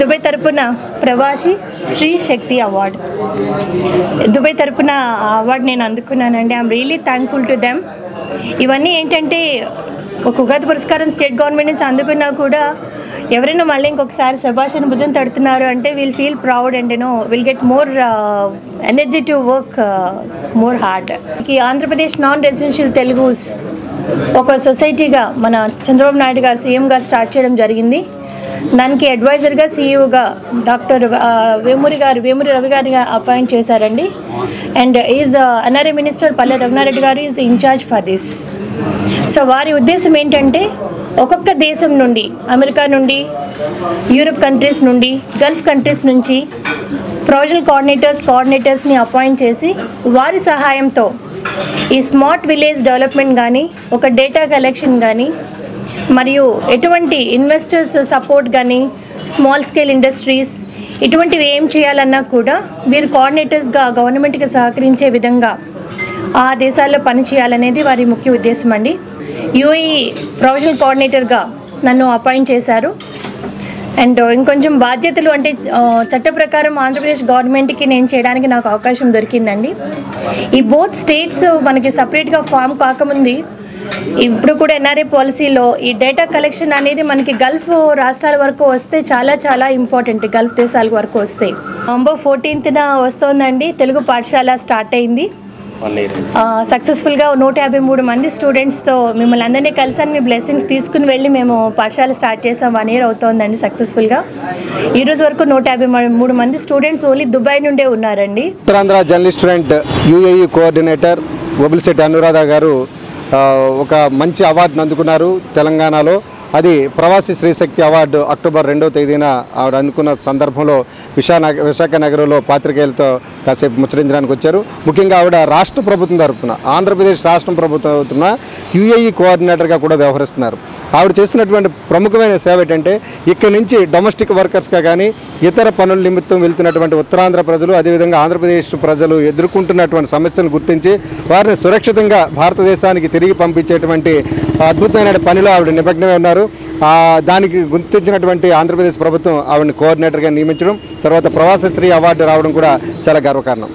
Dubai తరపున Pravasi Shri Shakti award. Dubai తరపున award నేను అందుకున్నానండి. I'm really thankful to them ఇవన్నీ ఏంటంటే ఒక ఉగాది పురస్కారం స్టేట్ గవర్నమెంట్ నుంచి అందుకున్నా కూడా ఎవరైనా మళ్ళీ ఇంకొకసారి శభాషణ భుజం తడుతున్నారు అంటే will feel proud and no will get more energy to work more hard Andhra Pradesh non residential Telugus ఒక సొసైటీగా మన చంద్రబాబు నాయుడు గారు సీఎం గారు స్టార్ట్ చేయడం జరిగింది. దానికి అడ్వైజర్గా సీఈఓగా డాక్టర్ వేమూరి గారు వేమూరి రవి గారిని అపాయింట్ చేశారండి. And is NRA minister Palle రఘునారెడ్డి గారు is in-charge for this. So వారి ఉద్దేశం ఏంటంటే ఒక్కొక్క దేశం నుండి అమెరికా నుండి యూరప్ కంట్రీస్ నుండి గల్ఫ్ కంట్రీస్ నుంచి ప్రొవిజనల్ కోఆర్డినేటర్స్ కోఆర్డినేటర్స్ని అపాయింట్ చేసి వారి సహాయంతో ఈ స్మార్ట్ విలేజ్ డెవలప్మెంట్ కానీ ఒక డేటా కలెక్షన్ కానీ మరియు ఎటువంటి ఇన్వెస్టర్స్ సపోర్ట్ కానీ స్మాల్ స్కేల్ ఇండస్ట్రీస్ ఇటువంటివి ఏం చేయాలన్నా కూడా వీరు కోఆర్డినేటర్స్గా గవర్నమెంట్కి సహకరించే విధంగా ఆ దేశాల్లో పనిచేయాలనేది వారి ముఖ్య ఉద్దేశం అండి. యూఏఈ ప్రొవిజనల్ కోఆర్డినేటర్గా నన్ను అపాయింట్ చేశారు. అండ్ ఇంకొంచెం బాధ్యతలు అంటే చట్ట ప్రకారం ఆంధ్రప్రదేశ్ గవర్నమెంట్కి నేను చేయడానికి నాకు అవకాశం దొరికిందండి. ఈ బోత్ స్టేట్స్ మనకి సపరేట్గా ఫామ్ కాకముందు ఇప్పుడు కూడా ఎన్ఆర్ఏ పాలసీలో ఈ డేటా కలెక్షన్ అనేది మనకి గల్ఫ్ రాష్ట్రాల వరకు వస్తే చాలా చాలా ఇంపార్టెంట్ గల్ఫ్ దేశాల వరకు వస్తే. నవంబర్ ఫోర్టీన్త్న వస్తోందండి తెలుగు పాఠశాల స్టార్ట్ అయింది. సక్సెస్ఫుల్గా నూట యాభై మూడు మంది స్టూడెంట్స్తో మిమ్మల్ని అందరినీ కలిసి. మీ బ్లెస్సింగ్స్ తీసుకుని వెళ్ళి మేము పాఠశాల స్టార్ట్ చేసాం. వన్ ఇయర్ అవుతోందండి సక్సెస్ఫుల్గా ఈ రోజు వరకు నూట యాభై మూడు మంది స్టూడెంట్స్ ఓన్లీ దుబాయ్ నుండే ఉన్నారండి. Uttarandhra journalist front UAE coordinator Obilisetti Anuradha గారు ఒక మంచి అవార్డును అందుకున్నారు తెలంగాణలో. అది ప్రవాసీ శ్రీశక్తి అవార్డు అక్టోబర్ రెండవ తేదీన ఆవిడ అనుకున్న సందర్భంలో విశాఖ విశాఖ నగరంలో పాత్రికేయులతో కాసేపు ముచ్చరించడానికి వచ్చారు. ముఖ్యంగా ఆవిడ రాష్ట్ర ప్రభుత్వం తరపున ఆంధ్రప్రదేశ్ రాష్ట్ర ప్రభుత్వం తరపున యూఏఈ కోఆర్డినేటర్గా కూడా వ్యవహరిస్తున్నారు. ఆవిడ చేస్తున్నటువంటి ప్రముఖమైన సేవ ఏంటంటే ఇక్కడి నుంచి డొమెస్టిక్ వర్కర్స్గా కానీ ఇతర పనుల నిమిత్తం వెళ్తున్నటువంటి ఉత్తరాంధ్ర ప్రజలు అదేవిధంగా ఆంధ్రప్రదేశ్ ప్రజలు ఎదుర్కొంటున్నటువంటి సమస్యలను గుర్తించి వారిని సురక్షితంగా భారతదేశానికి తిరిగి పంపించేటువంటి అద్భుతమైన పనిలో ఆవిడ నిమగ్నమై ఉన్నారు. దానికి గుర్తించినటువంటి ఆంధ్రప్రదేశ్ ప్రభుత్వం ఆవిడని కోఆర్డినేటర్గా నియమించడం తర్వాత ప్రవాసశ్రీ అవార్డు రావడం కూడా చాలా గర్వకారణం.